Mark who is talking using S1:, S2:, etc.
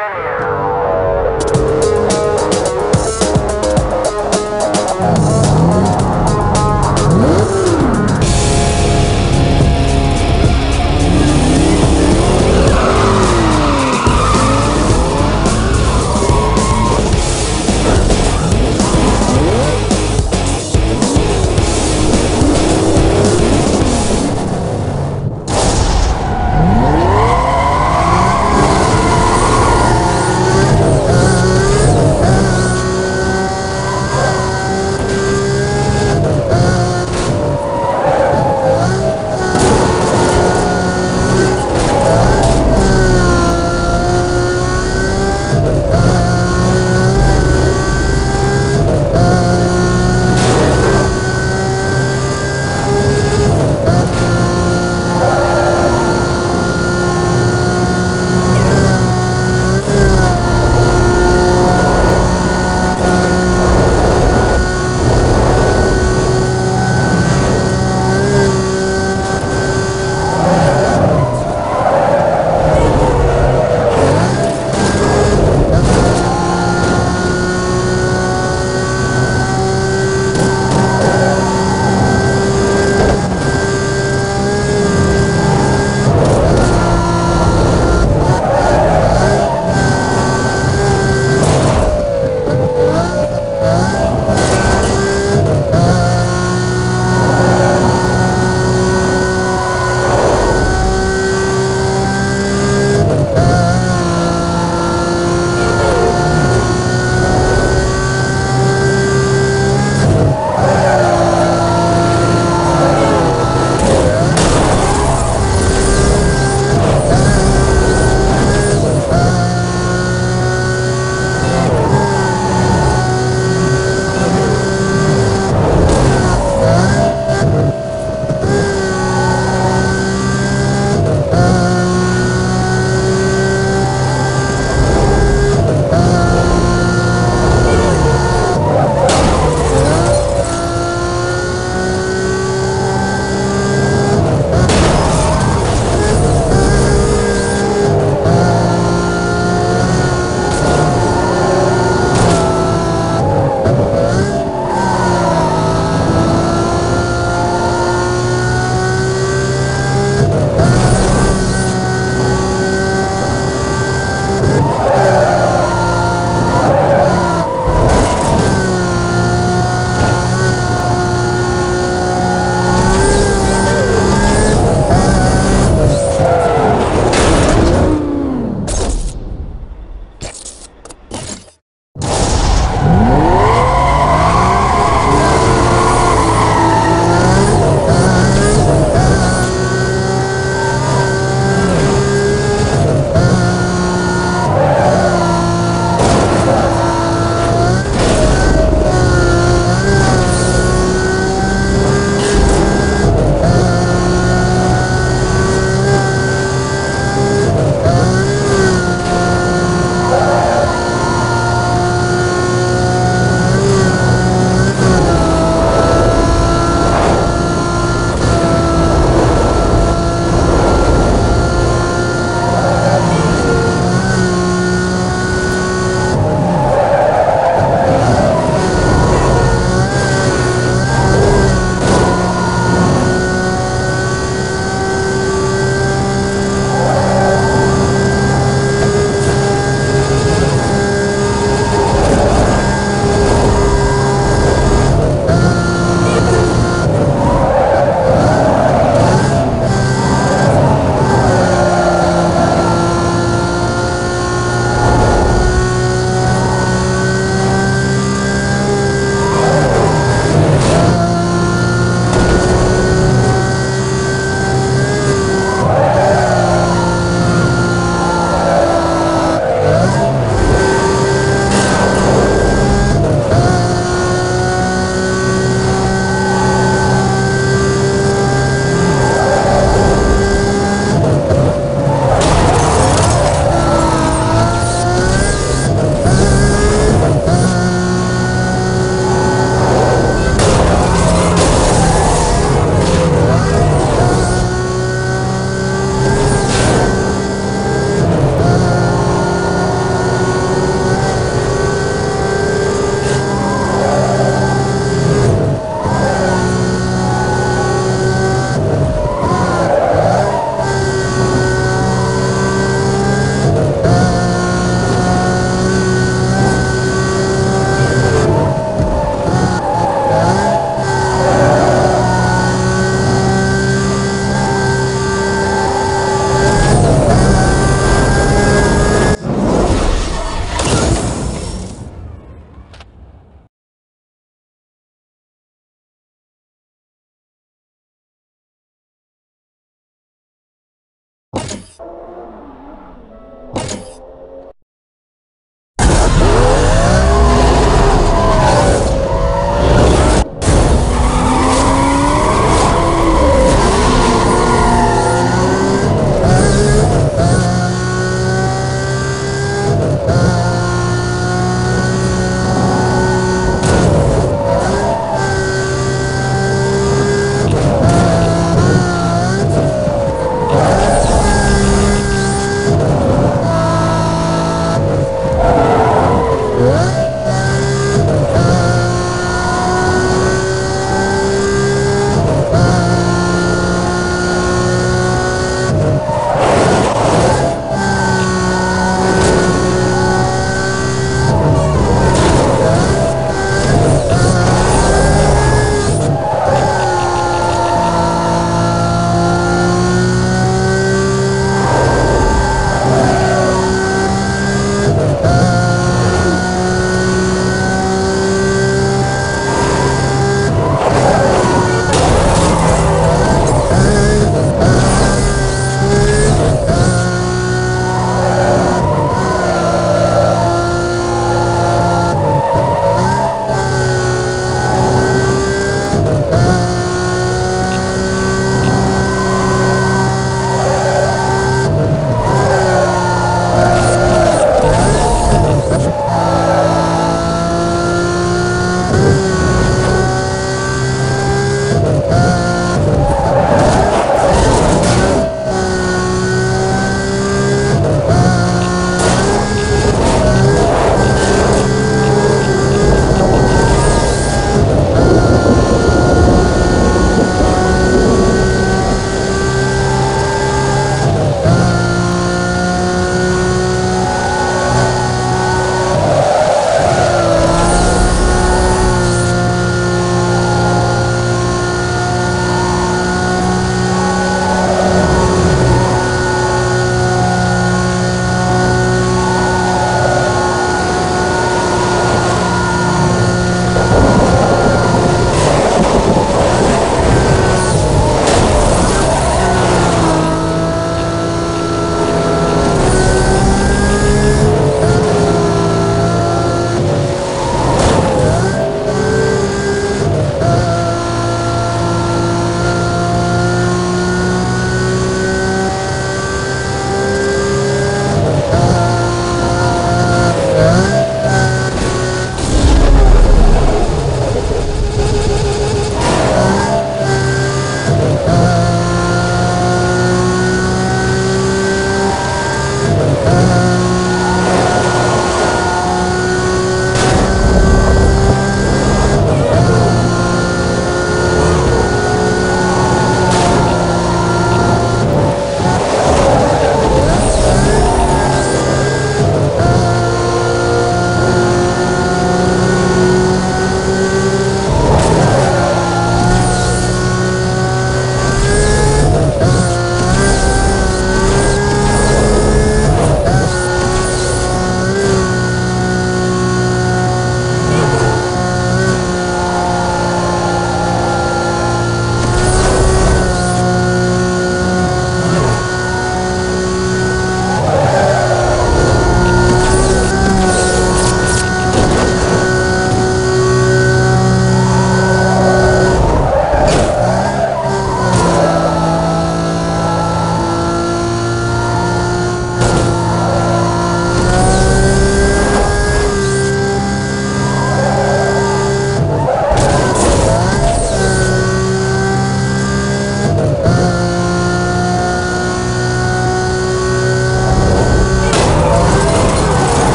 S1: Yeah. Yes.